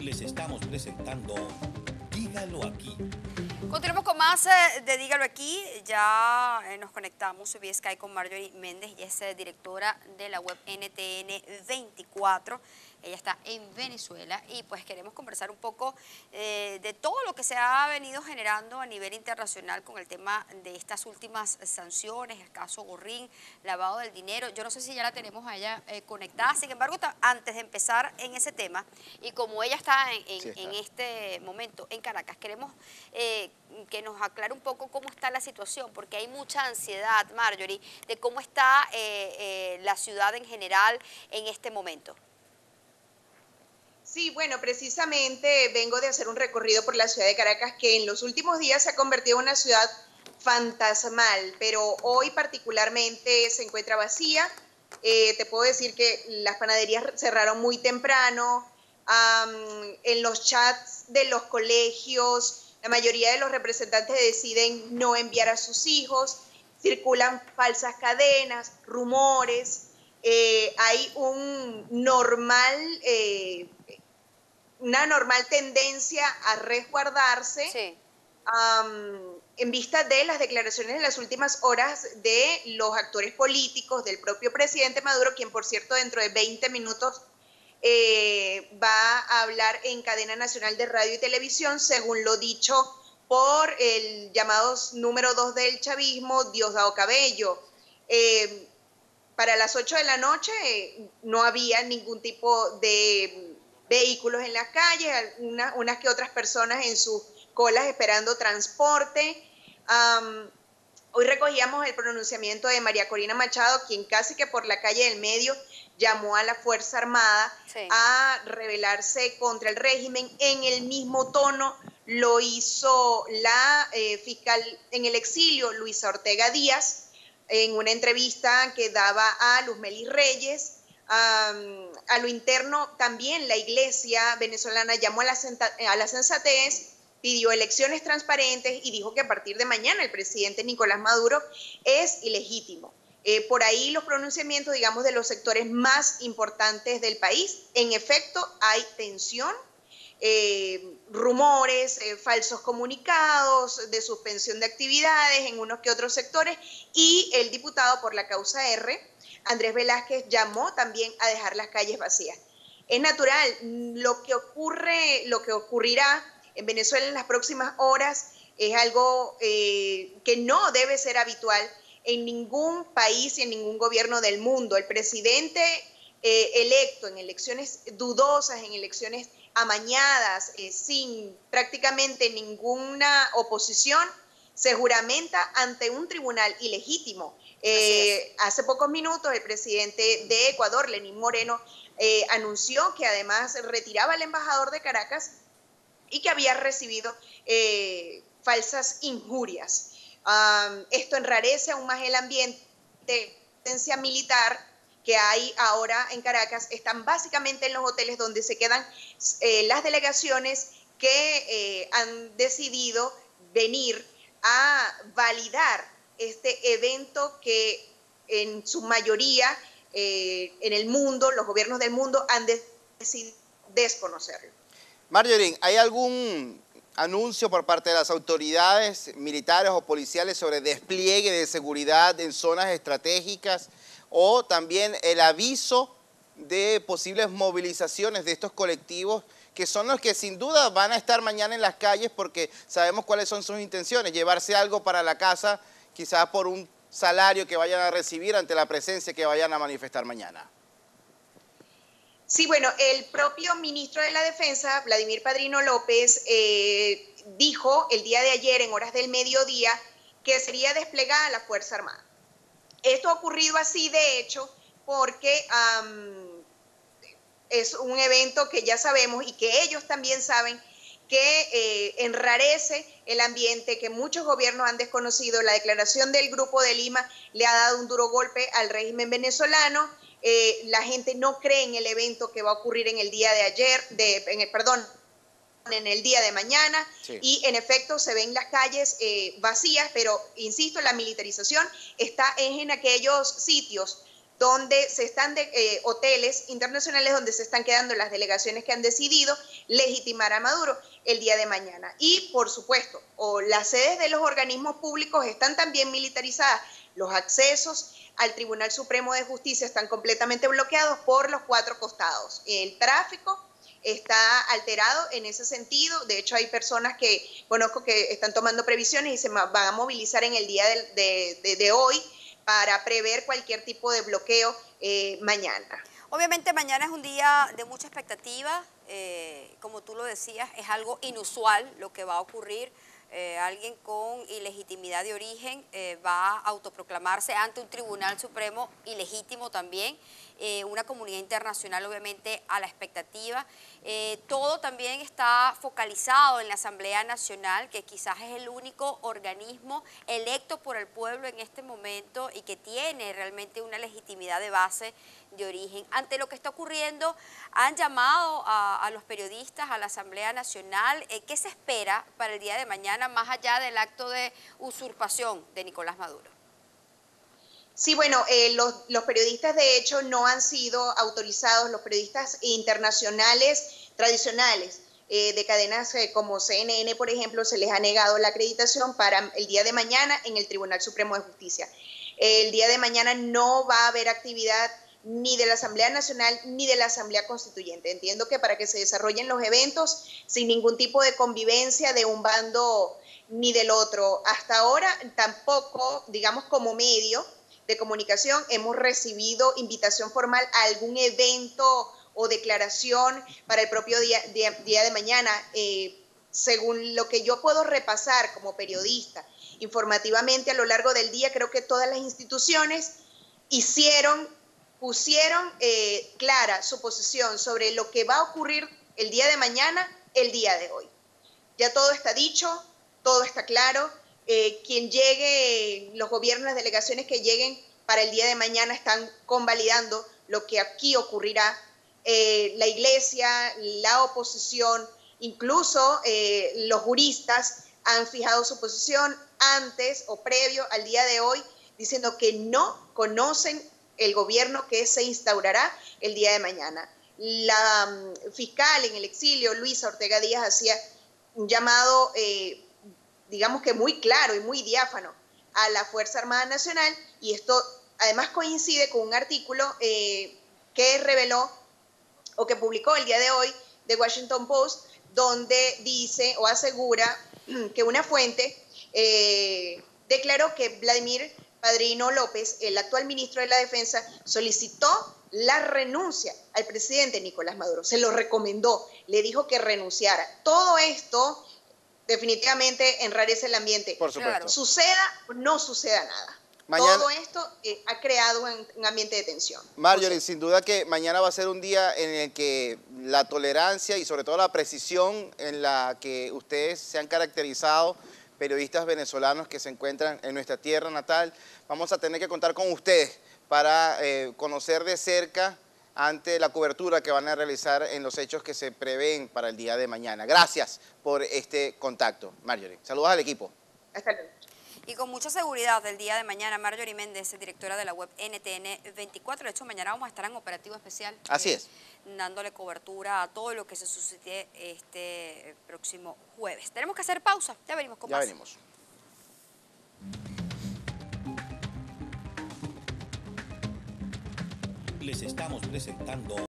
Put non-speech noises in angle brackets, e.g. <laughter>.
les estamos presentando Dígalo aquí. Continuamos con más eh, de Dígalo aquí. Ya eh, nos conectamos vía Sky con Marjorie Méndez, y es eh, directora de la web NTN 24. Ella está en Venezuela y pues queremos conversar un poco eh, de todo lo que se ha venido generando a nivel internacional con el tema de estas últimas sanciones, el caso Gorrín, lavado del dinero. Yo no sé si ya la tenemos a ella eh, conectada, sin embargo, antes de empezar en ese tema y como ella está en, este momento en Caracas, queremos eh, que nos aclare un poco cómo está la situación, porque hay mucha ansiedad, Marjorie, de cómo está la ciudad en general en este momento. Sí, bueno, precisamente vengo de hacer un recorrido por la ciudad de Caracas que en los últimos días se ha convertido en una ciudad fantasmal, pero hoy particularmente se encuentra vacía. Eh, te puedo decir que las panaderías cerraron muy temprano, en los chats de los colegios, la mayoría de los representantes deciden no enviar a sus hijos, circulan falsas cadenas, rumores, eh, hay un normal eh, una normal tendencia a resguardarse en vista de las declaraciones en las últimas horas de los actores políticos, del propio presidente Maduro, quien por cierto dentro de 20 minutos eh, va a hablar en cadena nacional de radio y televisión, según lo dicho por el llamado número 2 del chavismo, Diosdado Cabello. Eh, para las 8 de la noche eh, no había ningún tipo de vehículos en las calles, unas que otras personas en sus colas esperando transporte. hoy recogíamos el pronunciamiento de María Corina Machado, quien casi que por la calle del medio llamó a la Fuerza Armada a rebelarse contra el régimen. En el mismo tono lo hizo la eh, fiscal en el exilio, Luisa Ortega Díaz, en una entrevista que daba a Luz Meli Reyes a lo interno, también la iglesia venezolana llamó a la, a sensatez, pidió elecciones transparentes y dijo que a partir de mañana el presidente Nicolás Maduro es ilegítimo. Eh, por ahí los pronunciamientos, digamos, de los sectores más importantes del país. En efecto, hay tensión, eh, rumores, eh, falsos comunicados de suspensión de actividades en unos que otros sectores y el diputado por la causa R, Andrés Velázquez llamó también a dejar las calles vacías. Es natural, lo que ocurre, lo que ocurrirá en Venezuela en las próximas horas es algo eh, que no debe ser habitual en ningún país y en ningún gobierno del mundo. El presidente eh, electo en elecciones dudosas, en elecciones amañadas, eh, sin prácticamente ninguna oposición, se juramenta ante un tribunal ilegítimo. Eh, hace pocos minutos el presidente de Ecuador, Lenín Moreno, eh, anunció que además retiraba al embajador de Caracas y que había recibido eh, falsas injurias. esto enrarece aún más el ambiente de presencia militar que hay ahora en Caracas. Están básicamente en los hoteles donde se quedan las delegaciones que han decidido venir a validar este evento que en su mayoría eh, en el mundo, los gobiernos del mundo han decidido desconocerlo. Marjorie, ¿hay algún anuncio por parte de las autoridades militares o policiales sobre despliegue de seguridad en zonas estratégicas o también el aviso de posibles movilizaciones de estos colectivos que son los que sin duda van a estar mañana en las calles porque sabemos cuáles son sus intenciones, llevarse algo para la casa quizás por un salario que vayan a recibir ante la presencia que vayan a manifestar mañana. Sí, bueno, el propio ministro de la Defensa, Vladimir Padrino López, eh, dijo el día de ayer, en horas del mediodía, que sería desplegada la Fuerza Armada. Esto ha ocurrido así, de hecho, porque es un evento que ya sabemos y que ellos también saben que eh, enrarece el ambiente, que muchos gobiernos han desconocido. La declaración del Grupo de Lima le ha dado un duro golpe al régimen venezolano. Eh, la gente no cree en el evento que va a ocurrir en el día de ayer, de, en el, perdón, en el día de mañana y en efecto se ven las calles eh, vacías, pero insisto, la militarización está en aquellos sitios donde se están de, eh, hoteles internacionales donde se están quedando las delegaciones que han decidido legitimar a Maduro el día de mañana. Y por supuesto, o las sedes de los organismos públicos están también militarizadas, los accesos al Tribunal Supremo de Justicia están completamente bloqueados por los cuatro costados. El tráfico está alterado en ese sentido. De hecho, hay personas que conozco que están tomando previsiones y se van a movilizar en el día de, hoy para prever cualquier tipo de bloqueo eh, mañana. Obviamente mañana es un día de mucha expectativa, eh, como tú lo decías, es algo inusual lo que va a ocurrir. Eh, alguien con ilegitimidad de origen eh, va a autoproclamarse ante un tribunal supremo ilegítimo también, eh, una comunidad internacional obviamente a la expectativa. Todo también está focalizado en la Asamblea Nacional, que quizás es el único organismo electo por el pueblo en este momento y que tiene realmente una legitimidad de base de origen. Ante lo que está ocurriendo, han llamado a, los periodistas a la Asamblea Nacional. ¿Qué se espera para el día de mañana, más allá del acto de usurpación de Nicolás Maduro? Sí, bueno, eh, los, periodistas de hecho no han sido autorizados, los periodistas internacionales tradicionales eh, de cadenas eh, como CNN, por ejemplo, se les ha negado la acreditación para el día de mañana en el Tribunal Supremo de Justicia. El día de mañana no va a haber actividad ni de la Asamblea Nacional ni de la Asamblea Constituyente. Entiendo que para que se desarrollen los eventos sin ningún tipo de convivencia de un bando ni del otro. Hasta ahora tampoco, digamos como medio, de comunicación hemos recibido invitación formal a algún evento o declaración para el propio día, día, de mañana. Eh, según lo que yo puedo repasar como periodista informativamente a lo largo del día, creo que todas las instituciones hicieron, pusieron eh, clara su posición sobre lo que va a ocurrir el día de mañana, el día de hoy. Ya todo está dicho, todo está claro, eh, quien llegue, los gobiernos, las delegaciones que lleguen para el día de mañana están convalidando lo que aquí ocurrirá. Eh, la iglesia, la oposición, incluso los juristas han fijado su posición antes o previo al día de hoy, diciendo que no conocen el gobierno que se instaurará el día de mañana. La um, fiscal en el exilio, Luisa Ortega Díaz, hacía un llamado eh, digamos que muy claro y muy diáfano a la Fuerza Armada Nacional y esto además coincide con un artículo eh, que reveló o que publicó el día de hoy de Washington Post donde dice o asegura <clears throat> que una fuente eh, declaró que Vladimir Padrino López, el actual ministro de la Defensa, solicitó la renuncia al presidente Nicolás Maduro, se lo recomendó, le dijo que renunciara. Todo esto definitivamente enrarece el ambiente. Por supuesto. Suceda o no suceda nada. Mañana, Todo esto eh, ha creado un, un, ambiente de tensión. Marjorie, sin duda que mañana va a ser un día en el que la tolerancia y sobre todo la precisión en la que ustedes se han caracterizado, periodistas venezolanos que se encuentran en nuestra tierra natal, vamos a tener que contar con ustedes para eh, conocer de cerca ante la cobertura que van a realizar en los hechos que se prevén para el día de mañana. Gracias por este contacto, Marjorie. Saludos al equipo. Hasta luego. Y con mucha seguridad el día de mañana, Marjorie Méndez, directora de la web NTN 24. De hecho, mañana vamos a estar en operativo especial. Así eh, es. Dándole cobertura a todo lo que se suscite este próximo jueves. Tenemos que hacer pausa. Ya venimos con ya más. Ya venimos. Les estamos presentando